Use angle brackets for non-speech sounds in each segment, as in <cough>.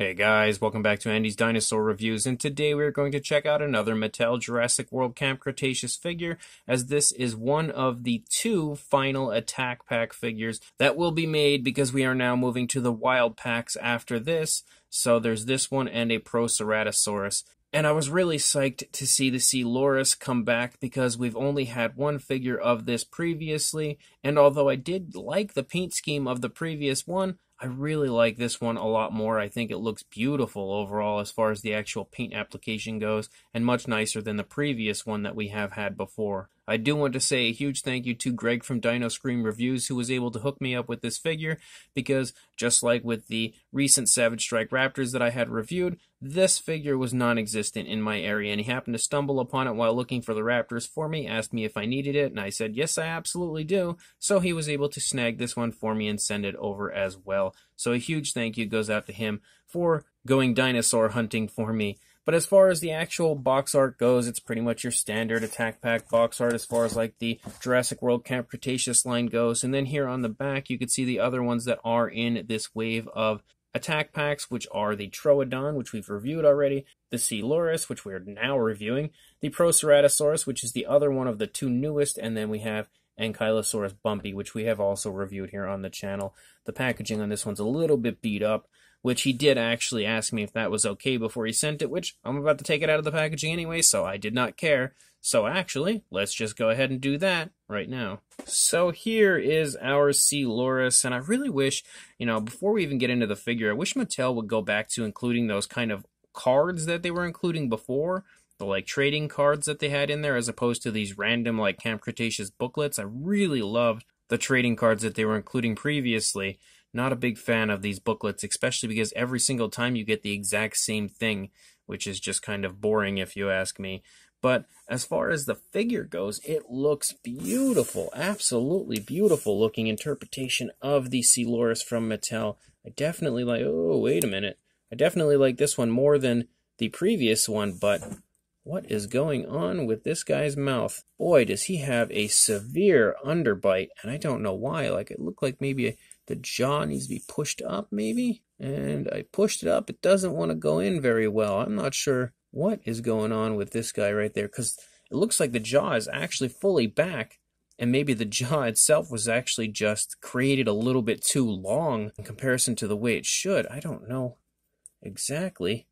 Hey guys, welcome back to Andy's Dinosaur Reviews, and today we're going to check out another Mattel Jurassic World Camp Cretaceous figure, as this is one of the two final Attack Pack figures that will be made because we are now moving to the Wild Packs after this, so there's this one and a Proceratosaurus. And I was really psyched to see the Coelurus come back because we've only had one figure of this previously, and although I did like the paint scheme of the previous one, I really like this one a lot more. I think it looks beautiful overall as far as the actual paint application goes, and much nicer than the previous one that we have had before. I do want to say a huge thank you to Greg from Dino Scream Reviews who was able to hook me up with this figure because just like with the recent Savage Strike Raptors that I had reviewed, this figure was non-existent in my area and he happened to stumble upon it while looking for the Raptors for me, asked me if I needed it, and I said yes I absolutely do, so he was able to snag this one for me and send it over as well. So a huge thank you goes out to him for going dinosaur hunting for me. But as far as the actual box art goes, it's pretty much your standard attack pack box art as far as like the Jurassic World Camp Cretaceous line goes. And then here on the back, you can see the other ones that are in this wave of attack packs, which are the Troodon, which we've reviewed already, the Coelurus, which we're now reviewing, the Proceratosaurus, which is the other one of the two newest, and then we have Ankylosaurus Bumpy, which we have also reviewed here on the channel. The packaging on this one's a little bit beat up, which he did actually ask me if that was okay before he sent it, which I'm about to take it out of the packaging anyway, so I did not care. So actually, let's just go ahead and do that right now. So here is our Coelurus, and I really wish, you know, before we even get into the figure, I wish Mattel would go back to including those kind of cards that they were including before, the like trading cards that they had in there, as opposed to these random like Camp Cretaceous booklets. I really loved the trading cards that they were including previously. Not a big fan of these booklets, especially because every single time you get the exact same thing, which is just kind of boring if you ask me. But as far as the figure goes, it looks beautiful. Absolutely beautiful looking interpretation of the Coelurus from Mattel. I definitely like, oh, wait a minute. I definitely like this one more than the previous one, but what is going on with this guy's mouth? Boy, does he have a severe underbite, and I don't know why. Like, it looked like maybe the jaw needs to be pushed up, maybe. And I pushed it up. It doesn't want to go in very well. I'm not sure what is going on with this guy right there because it looks like the jaw is actually fully back. And maybe the <laughs> jaw itself was actually just created a little bit too long in comparison to the way it should. I don't know exactly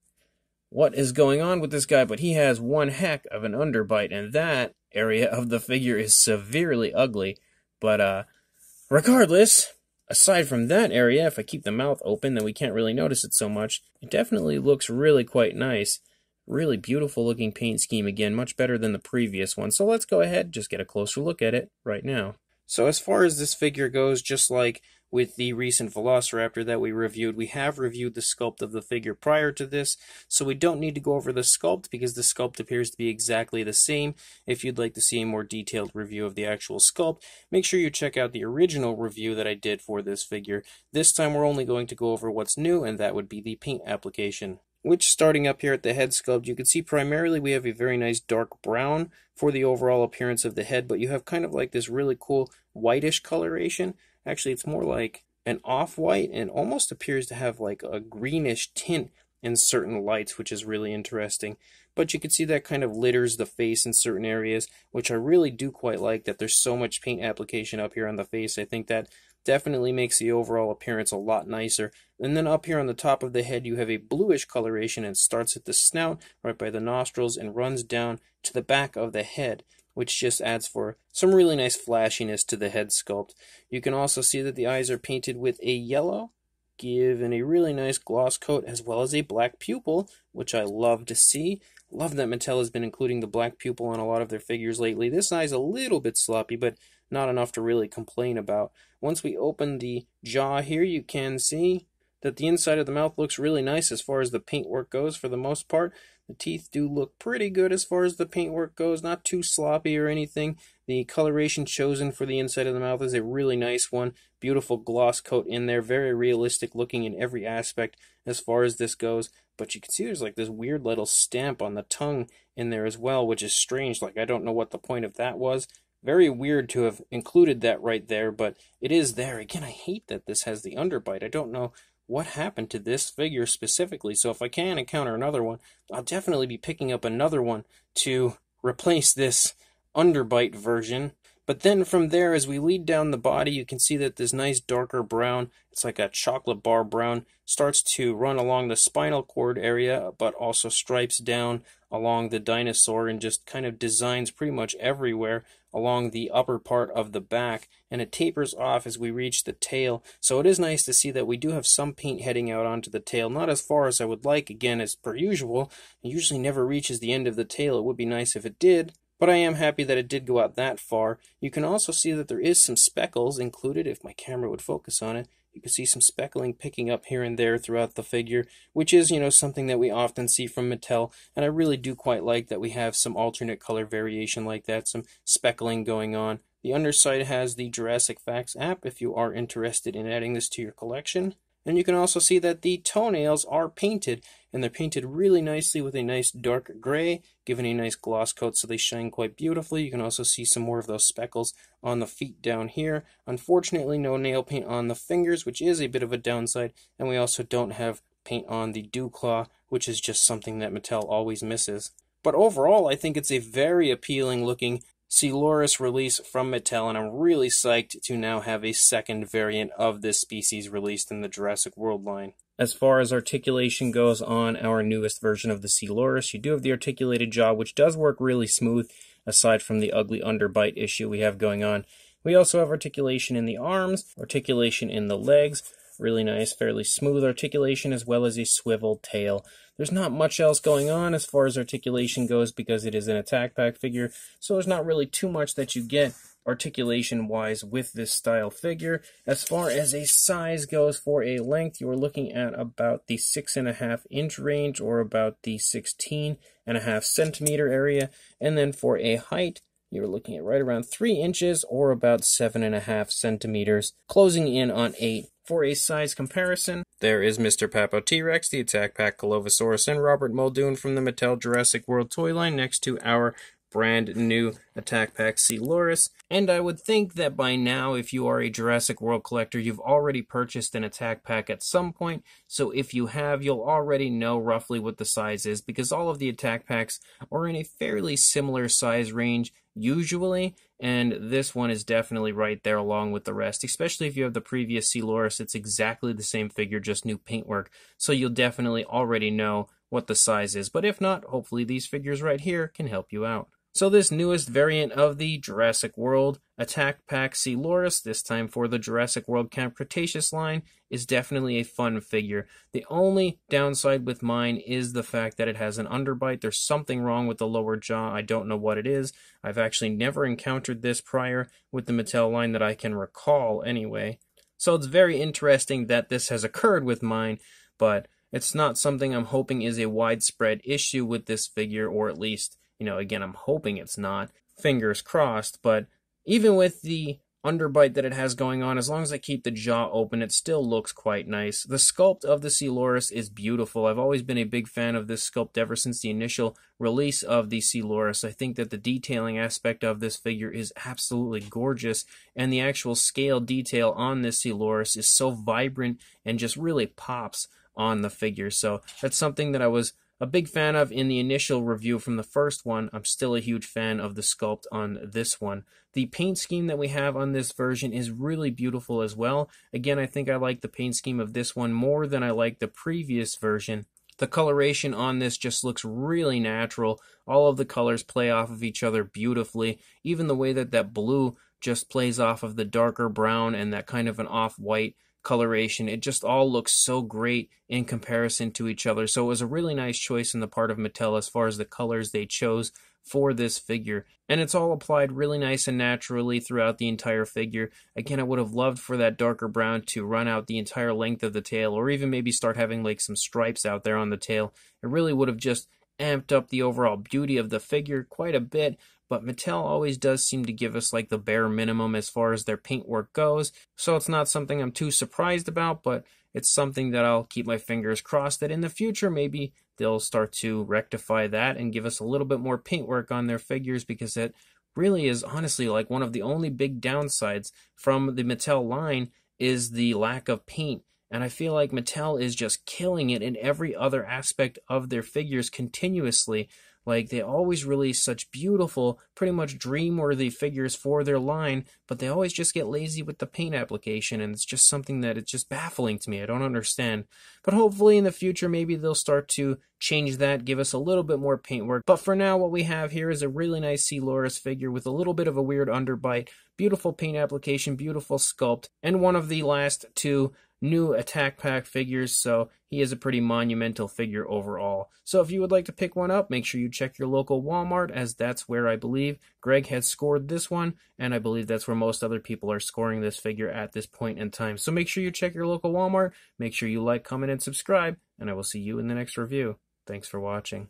what is going on with this guy, but he has one heck of an underbite, and that area of the figure is severely ugly. But uh, regardless, aside from that area, if I keep the mouth open, then we can't really notice it so much. It definitely looks really quite nice. Really beautiful looking paint scheme again, much better than the previous one. So let's go ahead, just get a closer look at it right now. So as far as this figure goes, just like with the recent Velociraptor that we reviewed, we have reviewed the sculpt of the figure prior to this, so we don't need to go over the sculpt because the sculpt appears to be exactly the same. If you'd like to see a more detailed review of the actual sculpt, make sure you check out the original review that I did for this figure. This time we're only going to go over what's new, and that would be the paint application which starting up here at the head sculpt, you can see primarily we have a very nice dark brown for the overall appearance of the head, but you have kind of like this really cool whitish coloration. Actually, it's more like an off-white and almost appears to have like a greenish tint in certain lights, which is really interesting. But you can see that kind of litters the face in certain areas, which I really do quite like that there's so much paint application up here on the face. I think that definitely makes the overall appearance a lot nicer. And then up here on the top of the head, you have a bluish coloration and starts at the snout, right by the nostrils, and runs down to the back of the head, which just adds for some really nice flashiness to the head sculpt. You can also see that the eyes are painted with a yellow, given a really nice gloss coat, as well as a black pupil, which I love to see. Love that Mattel has been including the black pupil on a lot of their figures lately. This eye's a little bit sloppy, but not enough to really complain about. Once we open the jaw here, you can see that the inside of the mouth looks really nice as far as the paintwork goes for the most part. The teeth do look pretty good as far as the paintwork goes, not too sloppy or anything. The coloration chosen for the inside of the mouth is a really nice one. Beautiful gloss coat in there, very realistic looking in every aspect as far as this goes. But you can see there's like this weird little stamp on the tongue in there as well, which is strange. Like, I don't know what the point of that was. Very weird to have included that right there, but it is there. Again, I hate that this has the underbite. I don't know what happened to this figure specifically. So if I can encounter another one, I'll definitely be picking up another one to replace this underbite version. But then from there, as we lead down the body, you can see that this nice darker brown, it's like a chocolate bar brown, starts to run along the spinal cord area, but also stripes down along the dinosaur and just kind of designs pretty much everywhere along the upper part of the back. And it tapers off as we reach the tail. So it is nice to see that we do have some paint heading out onto the tail. Not as far as I would like, again, as per usual. It usually never reaches the end of the tail. It would be nice if it did. But I am happy that it did go out that far. You can also see that there is some speckles included, if my camera would focus on it. You can see some speckling picking up here and there throughout the figure, which is, you know, something that we often see from Mattel, and I really do quite like that we have some alternate color variation like that, some speckling going on. The underside has the Jurassic Facts app if you are interested in adding this to your collection. And you can also see that the toenails are painted, and they're painted really nicely with a nice dark gray, giving a nice gloss coat so they shine quite beautifully. You can also see some more of those speckles on the feet down here. Unfortunately, no nail paint on the fingers, which is a bit of a downside, and we also don't have paint on the dew claw, which is just something that Mattel always misses. But overall, I think it's a very appealing looking Coelurus release from Mattel, and I'm really psyched to now have a second variant of this species released in the Jurassic World line. As far as articulation goes on our newest version of the Coelurus, you do have the articulated jaw, which does work really smooth, aside from the ugly underbite issue we have going on. We also have articulation in the arms, articulation in the legs, really nice, fairly smooth articulation, as well as a swivel tail. There's not much else going on as far as articulation goes because it is an attack pack figure, so there's not really too much that you get articulation wise with this style figure. As far as a size goes for a length, you are looking at about the six and a half inch range or about the 16 and a half centimeter area. And then for a height, you're looking at right around three inches or about seven and a half centimeters, closing in on eight for a size comparison, there is Mr. Papo T-Rex, the Attack Pack Dilophosaurus, and Robert Muldoon from the Mattel Jurassic World toy line next to our brand new Attack Pack Coelurus. And I would think that by now, if you are a Jurassic World collector, you've already purchased an Attack Pack at some point. So if you have, you'll already know roughly what the size is because all of the Attack Packs are in a fairly similar size range usually, and this one is definitely right there along with the rest, especially if you have the previous Coelurus. It's exactly the same figure, just new paintwork, so you'll definitely already know what the size is. But if not, hopefully these figures right here can help you out. So this newest variant of the Jurassic World Attack Pack Coelurus, this time for the Jurassic World Camp Cretaceous line, is definitely a fun figure. The only downside with mine is the fact that it has an underbite. There's something wrong with the lower jaw. I don't know what it is. I've actually never encountered this prior with the Mattel line that I can recall anyway. So it's very interesting that this has occurred with mine, but it's not something I'm hoping is a widespread issue with this figure, or at least you know, again, I'm hoping it's not. Fingers crossed. But even with the underbite that it has going on, as long as I keep the jaw open, it still looks quite nice. The sculpt of the Coelurus is beautiful. I've always been a big fan of this sculpt ever since the initial release of the Coelurus. I think that the detailing aspect of this figure is absolutely gorgeous, and the actual scale detail on this Coelurus is so vibrant and just really pops on the figure. So that's something that I was a big fan of in the initial review from the first one. I'm still a huge fan of the sculpt on this one. The paint scheme that we have on this version is really beautiful as well. Again, I think I like the paint scheme of this one more than I like the previous version. The coloration on this just looks really natural. All of the colors play off of each other beautifully. Even the way that that blue just plays off of the darker brown and that kind of an off-white coloration. It just all looks so great in comparison to each other. So it was a really nice choice in the part of Mattel as far as the colors they chose for this figure. And it's all applied really nice and naturally throughout the entire figure. Again, I would have loved for that darker brown to run out the entire length of the tail or even maybe start having like some stripes out there on the tail. It really would have just amped up the overall beauty of the figure quite a bit, but Mattel always does seem to give us like the bare minimum as far as their paintwork goes, so it's not something I'm too surprised about, but it's something that I'll keep my fingers crossed that in the future maybe they'll start to rectify that and give us a little bit more paintwork on their figures because it really is honestly like one of the only big downsides from the Mattel line is the lack of paint And I feel like Mattel is just killing it in every other aspect of their figures continuously. Like they always release such beautiful, pretty much dream-worthy figures for their line, but they always just get lazy with the paint application, and it's just something that it's just baffling to me. I don't understand. But hopefully in the future, maybe they'll start to change that, give us a little bit more paint work. But for now, what we have here is a really nice Coelurus figure with a little bit of a weird underbite, beautiful paint application, beautiful sculpt, and one of the last two new attack pack figures, so he is a pretty monumental figure overall. So if you would like to pick one up, make sure you check your local Walmart, as that's where I believe Greg has scored this one, and I believe that's where most other people are scoring this figure at this point in time. So make sure you check your local Walmart, make sure you like, comment, and subscribe, and I will see you in the next review. Thanks for watching.